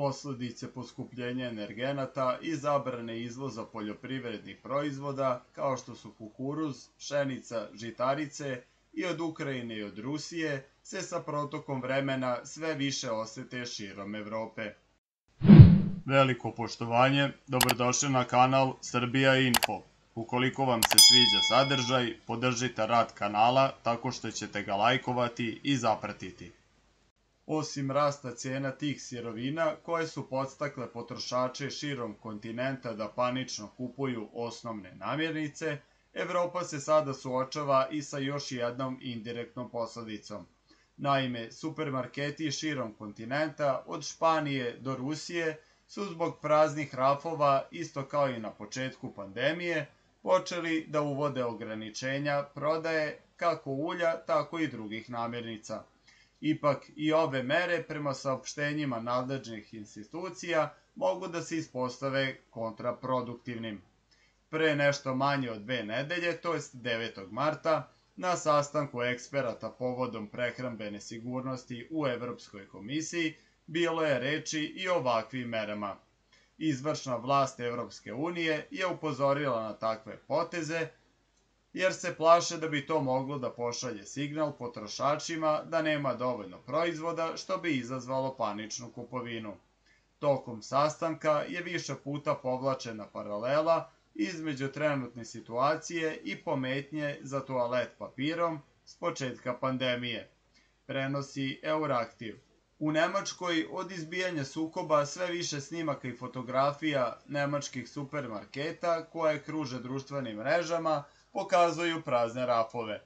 posledice poskupljenja energenata i zabrane izvoza poljoprivrednih proizvoda kao što su kukuruz, pšenica, žitarice i od Ukrajine i od Rusije se sa protokom vremena sve više osete širom Evrope. Veliko poštovanje, dobrodošli na kanal Srbija Info. Ukoliko vam se sviđa sadržaj, podržite rad kanala tako što ćete ga lajkovati i zapratiti. Osim rasta cijena tih sirovina, koje su podstakle potrošače širom kontinenta da panično kupuju osnovne namirnice, Evropa se sada suočava i sa još jednom indirektnom posledicom. Naime, supermarketi širom kontinenta, od Španije do Rusije, su zbog praznih rafova, isto kao i na početku pandemije, počeli da uvode ograničenja prodaje kako ulja, tako i drugih namirnica. Ipak i ove mere prema saopštenjima nadležnih institucija mogu da se ispostave kontraproduktivnim. Pre nešto manje od dve nedelje, to jest 9. marta, na sastanku eksperata povodom prehrambene sigurnosti u Evropskoj komisiji, bilo je reči i o ovakvim merama. Izvršna vlast Evropske unije je upozorila na takve poteze, jer se plaše da bi to moglo da pošalje signal potrošačima da nema dovoljno proizvoda, što bi izazvalo paničnu kupovinu. Tokom sastanka je više puta povlačena paralela između trenutne situacije i pometnje za toalet papirom s početka pandemije, prenosi Euraktiv. U Nemačkoj od izbijanja sukoba sve više snimaka i fotografija nemačkih supermarketa koje kruže društvenim mrežama pokazuju prazne rafove.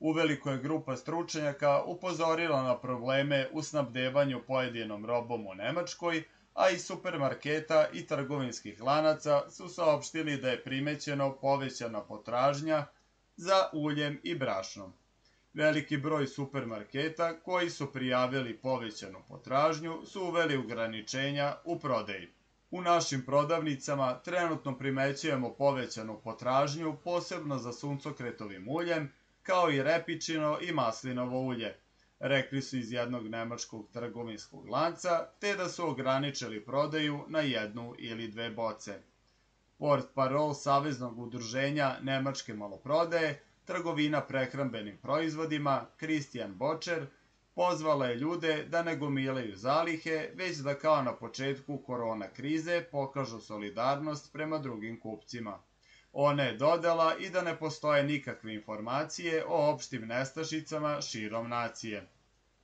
Uveliko je grupa stručnjaka upozorila na probleme u snabdevanju pojedinom robom u Nemačkoj, a i supermarketa i trgovinskih lanaca su saopštili da je primećeno povećana potražnja za uljem i brašnom. Veliki broj supermarketa koji su prijavili povećanu potražnju su uveli ograničenja u prodeji. U našim prodavnicama trenutno primećujemo povećanu potražnju posebno za suncokretovim uljem, kao i repičino i maslinovo ulje, rekli su iz jednog nemačkog trgovinskog lanca, te da su ograničili prodaju na jednu ili dve boce. Port parol Saveznog udruženja Nemačke maloprodaje trgovina prehrambenim proizvodima, Kristijan Bočer, pozvala je ljude da ne gomilaju zalihe, već da kao na početku korona krize pokažu solidarnost prema drugim kupcima. Ona je dodala i da ne postoje nikakve informacije o opštim nestašicama širom nacije.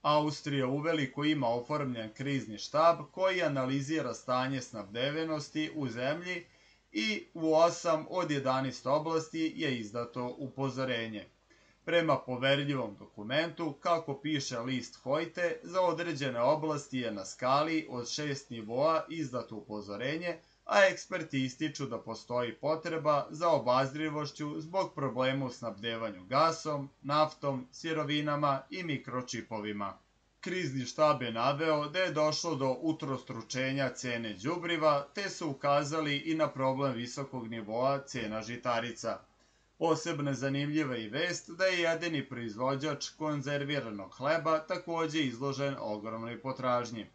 Austrija uveliko ima oformljen krizni štab koji analizira stanje snabdevenosti u zemlji i u 8 od 11 oblasti je izdato upozorenje. Prema poverljivom dokumentu, kako piše list Hojte, za određene oblasti je na skali od 6 nivoa izdato upozorenje, a eksperti ističu da postoji potreba za obazrivošću zbog problema u snabdevanju gasom, naftom, sirovinama i mikročipovima. Krizni štab je naveo da je došlo do utrostručenja cene đubriva, te su ukazali i na problem visokog nivoa cena žitarica. Posebno zanimljiva i vest da je jedini proizvođač konzerviranog hleba takođe izložen ogromnoj potražnji.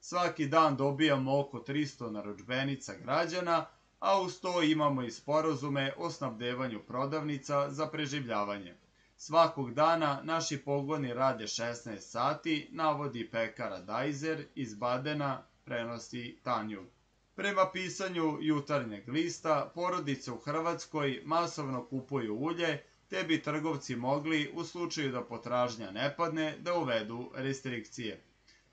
Svaki dan dobijamo oko 300 naručbenica građana, a uz to imamo i sporozume o snabdevanju prodavnica za preživljavanje. Svakog dana naši pogoni rade 16 sati, navodi pekara Dajzer iz Badena, prenosi Tanju. Prema pisanju jutarnjeg lista, porodice u Hrvatskoj masovno kupuju ulje, te bi trgovci mogli, u slučaju da potražnja ne padne, da uvedu restrikcije.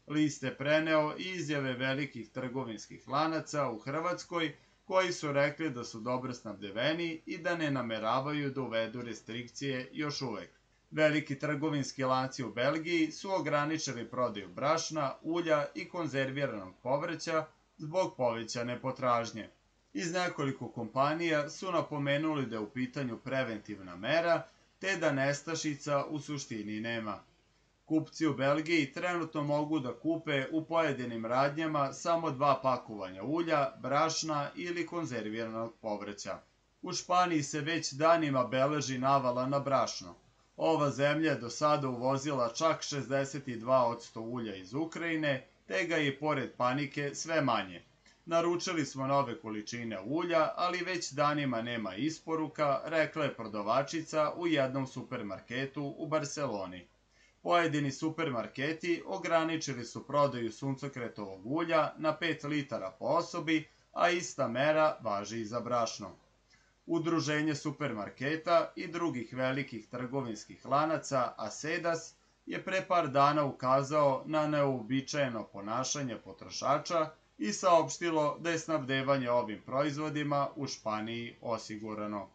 List je preneo i izjave velikih trgovinskih lanaca u Hrvatskoj, koji su rekli da su dobro snabdeveni i da ne nameravaju da uvedu restrikcije još uvek. Veliki trgovinski lanci u Belgiji su ograničili prodaju brašna, ulja i konzerviranog povrća zbog povećane potražnje. Iz nekoliko kompanija su napomenuli da je u pitanju preventivna mera, te da nestašica u suštini nema. Kupci u Belgiji trenutno mogu da kupe u pojedinim radnjama samo dva pakovanja ulja, brašna ili konzerviranog povrća. U Španiji se već danima beleži navala na brašno. Ova zemlja je do sada uvozila čak 62% ulja iz Ukrajine te ga je pored panike sve manje. Naručili smo nove količine ulja, ali već danima nema isporuka, rekla je prodavačica u jednom supermarketu u Barceloni. Pojedini supermarketi ograničili su prodaju suncokretovog ulja na 5 litara po osobi, a ista mera važi i za brašno. Udruženje supermarketa i drugih velikih trgovinskih lanaca Asedas je pre par dana ukazao na neobičajeno ponašanje potrošača i saopštilo da je snabdevanje ovim proizvodima u Španiji osigurano.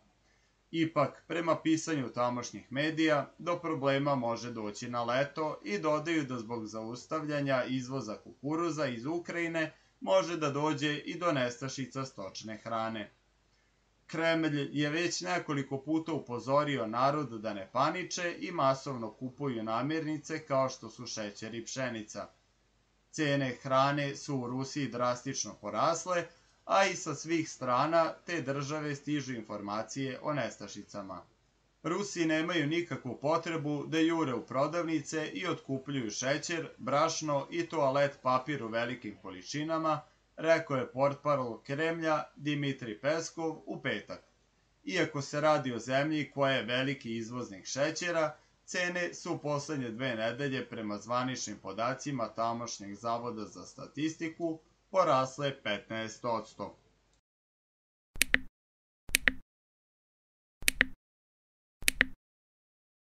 Ipak, prema pisanju tamošnjih medija, do problema može doći na leto i dodaju da zbog zaustavljanja izvoza kukuruza iz Ukrajine može da dođe i do nestašica stočne hrane. Kremlj je već nekoliko puta upozorio narod da ne paniče i masovno kupuju namirnice kao što su šećer i pšenica. Cene hrane su u Rusiji drastično porasle, a i sa svih strana te države stižu informacije o nestašicama. Rusi nemaju nikakvu potrebu da jure u prodavnice i otkupljuju šećer, brašno i toalet papir u velikim količinama, rekao je portparol Kremlja Dimitri Peskov u petak. Iako se radi o zemlji koja je veliki izvoznik šećera, cene su poslednje dve nedelje prema zvaničnim podacima tamošnjeg zavoda za statistiku porasle 15%.